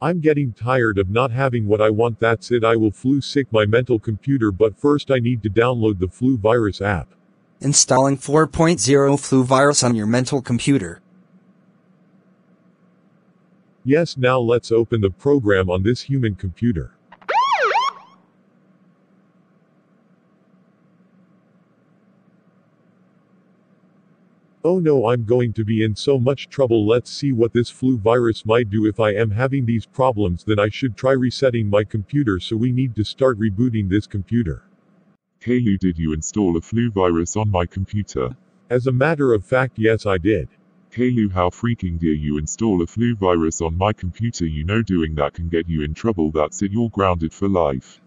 I'm getting tired of not having what I want that's it I will flu sick my mental computer but first I need to download the flu virus app. Installing 4.0 flu virus on your mental computer. Yes now let's open the program on this human computer. Oh no I'm going to be in so much trouble let's see what this flu virus might do if I am having these problems then I should try resetting my computer so we need to start rebooting this computer. Caillou did you install a flu virus on my computer? As a matter of fact yes I did. Caillou how freaking dare you install a flu virus on my computer you know doing that can get you in trouble that's it you're grounded for life.